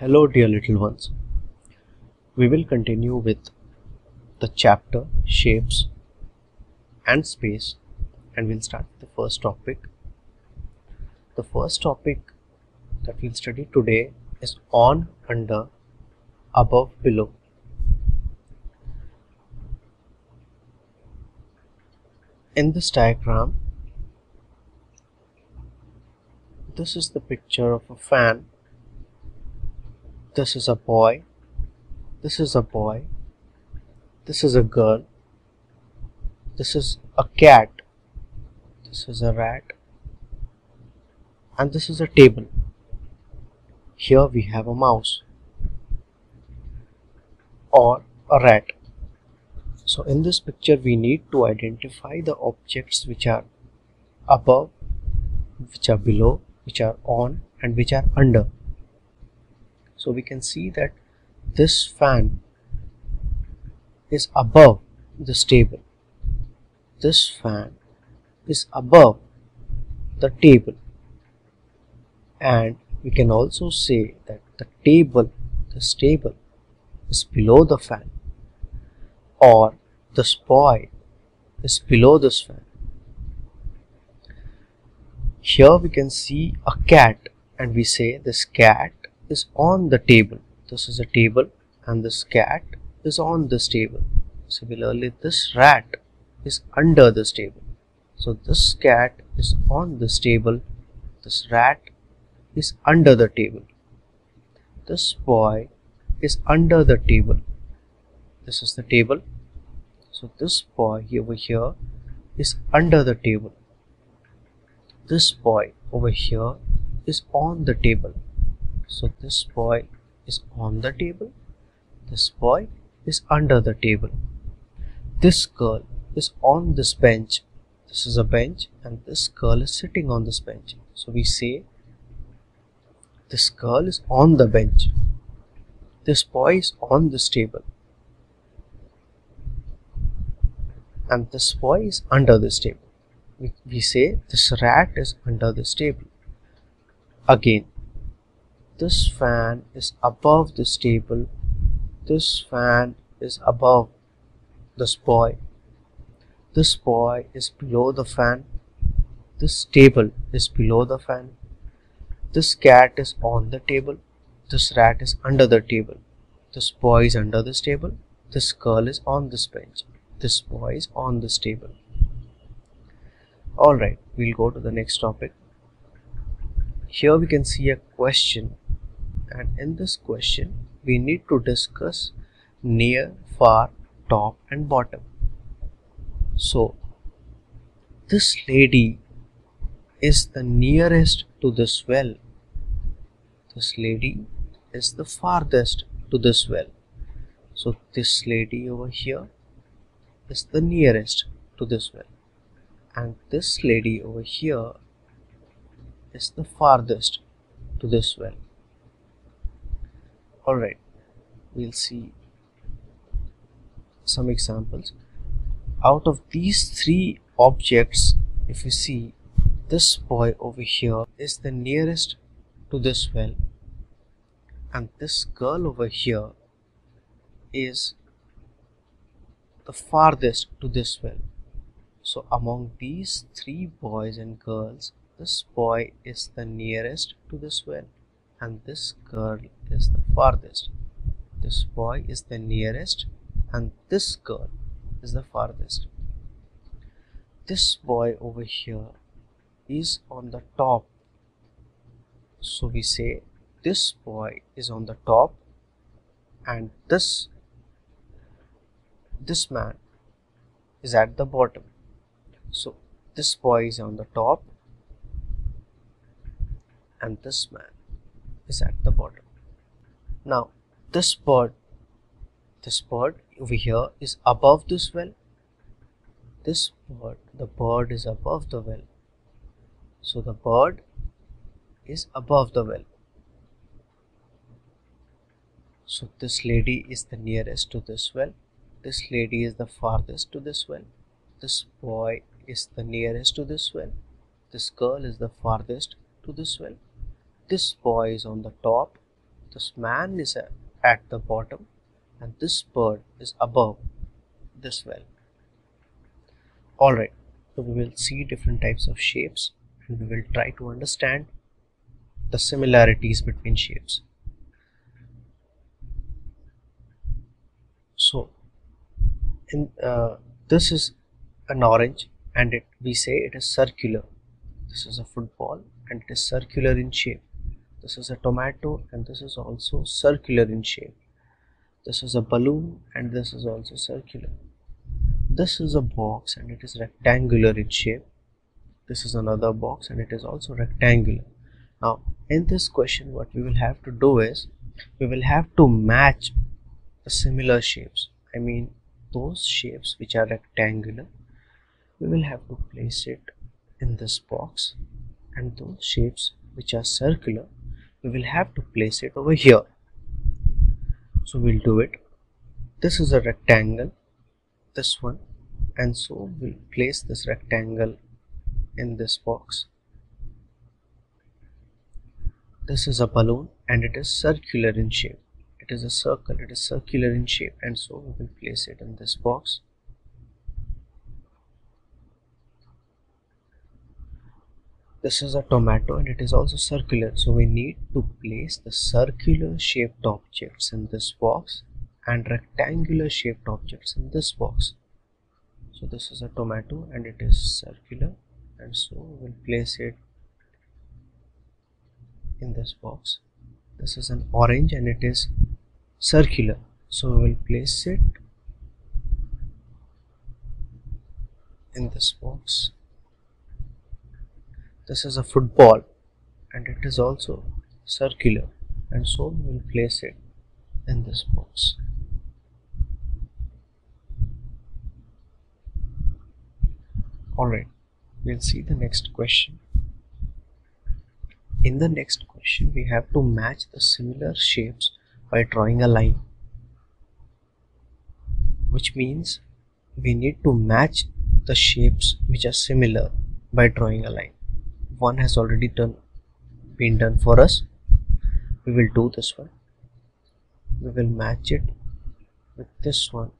Hello, dear little ones. We will continue with the chapter Shapes and Space, and we'll start with the first topic. The first topic that we'll study today is on, under, above, below. In this diagram, this is the picture of a fan this is a boy. This is a boy. This is a girl. This is a cat. This is a rat. And this is a table. Here we have a mouse. Or a rat. So in this picture we need to identify the objects which are above which are below which are on and which are under so we can see that this fan is above this table this fan is above the table. And we can also say that the table this table is below the fan or this boy is below this fan. Here we can see a cat and we say this cat is on the table. This is a table and this cat is on this table. Similarly this rat is under this table. So this cat is on this table. This rat is under the table. This boy is under the table. This is the table. So this boy over here is under the table. This boy over here is on the table so this boy is on the table. This boy is under the table. This girl is on this bench. This is a bench and this girl is sitting on this bench. So we say this girl is on the bench. This boy is on this table. And this boy is under this table. We, we say this rat is under this table. Again this fan is above this table this fan is above this boy. This boy is below the fan. This table is below the fan. This cat is on the table. This rat is under the table. This boy is under this table. This girl is on this bench. This boy is on this table. Alright we'll go to the next topic. Here we can see a question and in this question we need to discuss near, far, top and bottom. So this lady is the nearest to this well. This lady is the farthest to this well. So this lady over here is the nearest to this well. And this lady over here is the farthest to this well alright we'll see some examples. Out of these three objects if you see this boy over here is the nearest to this well. And this girl over here is the farthest to this well. So among these three boys and girls this boy is the nearest to this well and this girl is the farthest. This boy is the nearest and this girl is the farthest. This boy over here is on the top. So we say this boy is on the top and this this man is at the bottom. So this boy is on the top and this man is at the bottom. Now this bird, this bird over here is above this well. This bird, the bird is above the well. So the bird is above the well. So this lady is the nearest to this well. This lady is the farthest to this well. This boy is the nearest to this well. This girl is the farthest to this well this boy is on the top this man is at the bottom and this bird is above this well. Alright so we will see different types of shapes and we will try to understand the similarities between shapes. So in uh, this is an orange and it we say it is circular. This is a football and it is circular in shape this is a tomato and this is also circular in shape. This is a balloon and this is also circular. This is a box and it is rectangular in shape. This is another box and it is also rectangular. Now in this question what we will have to do is we will have to match the similar shapes. I mean those shapes which are rectangular we will have to place it in this box and those shapes which are circular we will have to place it over here. So we'll do it. This is a rectangle this one and so we'll place this rectangle in this box. This is a balloon and it is circular in shape. It is a circle it is circular in shape and so we will place it in this box this is a tomato and it is also circular. So we need to place the circular shaped objects in this box and rectangular shaped objects in this box. So this is a tomato and it is circular and so we'll place it in this box. This is an orange and it is circular. So we will place it in this box this is a football and it is also circular and so we will place it in this box. Alright we'll see the next question. In the next question we have to match the similar shapes by drawing a line which means we need to match the shapes which are similar by drawing a line one has already done been done for us. We will do this one. We will match it with this one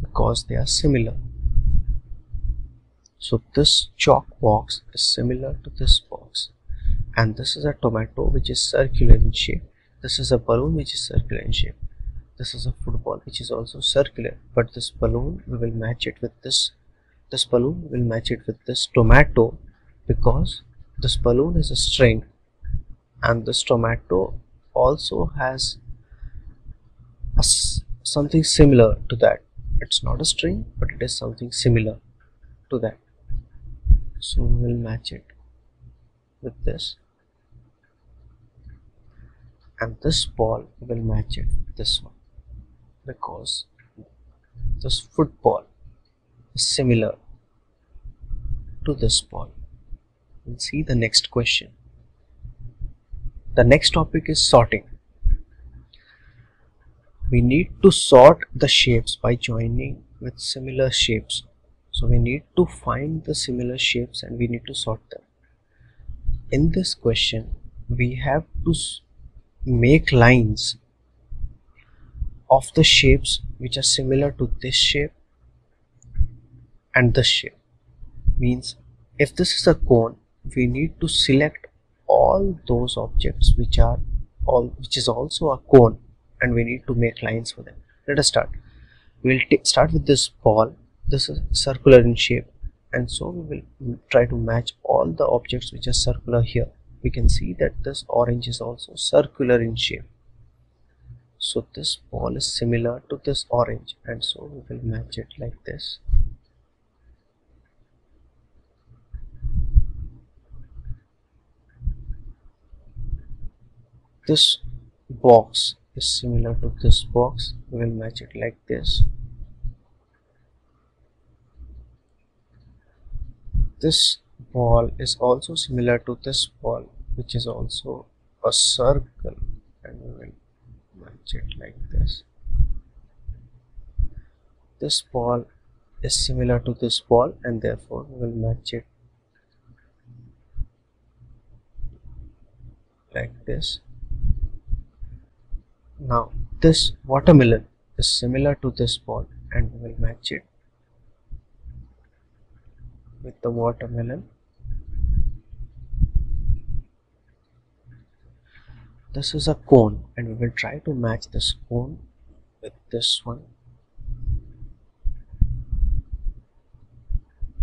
because they are similar. So this chalk box is similar to this box. And this is a tomato which is circular in shape. This is a balloon which is circular in shape. This is a football which is also circular. But this balloon we will match it with this. This balloon will match it with this tomato because this balloon is a string and this tomato also has something similar to that. It's not a string but it is something similar to that. So we'll match it with this. And this ball will match it with this one because this football is similar to this ball We'll see the next question. The next topic is sorting. We need to sort the shapes by joining with similar shapes. So we need to find the similar shapes and we need to sort them. In this question, we have to make lines of the shapes which are similar to this shape and this shape. Means if this is a cone, we need to select all those objects which are all which is also a cone and we need to make lines for them. Let us start. We'll start with this ball this is circular in shape and so we will try to match all the objects which are circular here. We can see that this orange is also circular in shape. So this ball is similar to this orange and so we will match it like this this box is similar to this box. We will match it like this. This ball is also similar to this ball which is also a circle. And we will match it like this. This ball is similar to this ball and therefore we will match it like this now this watermelon is similar to this ball and we will match it with the watermelon. This is a cone and we will try to match this cone with this one.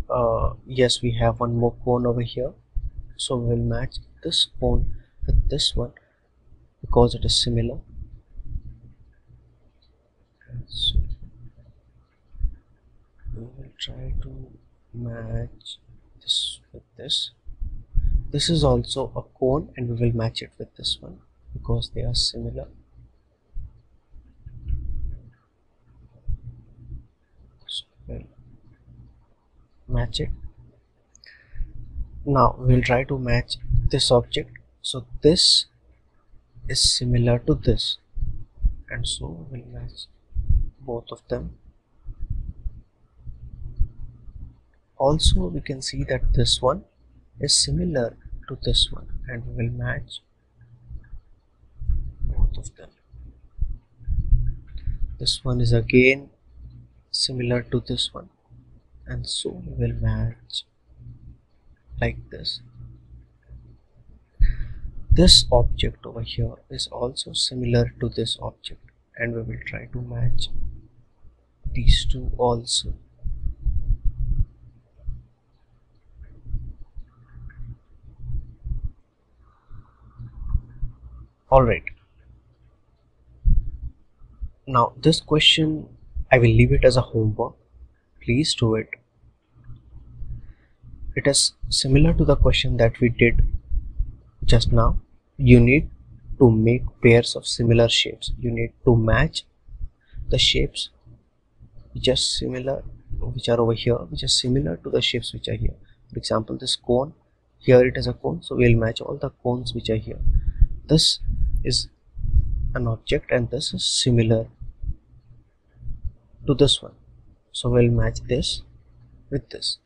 Uh, yes we have one more cone over here. So we will match this cone with this one because it is similar so we will try to match this with this. This is also a cone and we will match it with this one because they are similar. So we'll match it. Now we'll try to match this object. So this is similar to this. And so we'll match both of them also we can see that this one is similar to this one and we will match both of them. This one is again similar to this one and so we will match like this. This object over here is also similar to this object and we will try to match these two also alright now this question I will leave it as a homework. Please do it. It is similar to the question that we did just now. You need to make pairs of similar shapes. You need to match the shapes which are similar which are over here which are similar to the shapes which are here. For example this cone here it is a cone so we'll match all the cones which are here. This is an object and this is similar to this one. So we'll match this with this.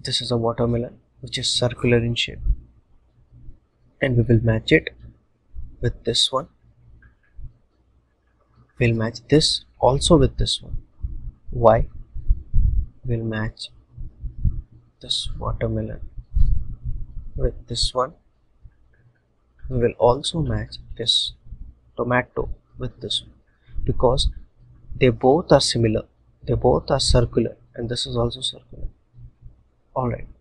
This is a watermelon which is circular in shape. And we will match it with this one. We'll match this also with this one. Why? We'll match this watermelon with this one we will also match this tomato with this one. Because they both are similar. They both are circular and this is also circular. All right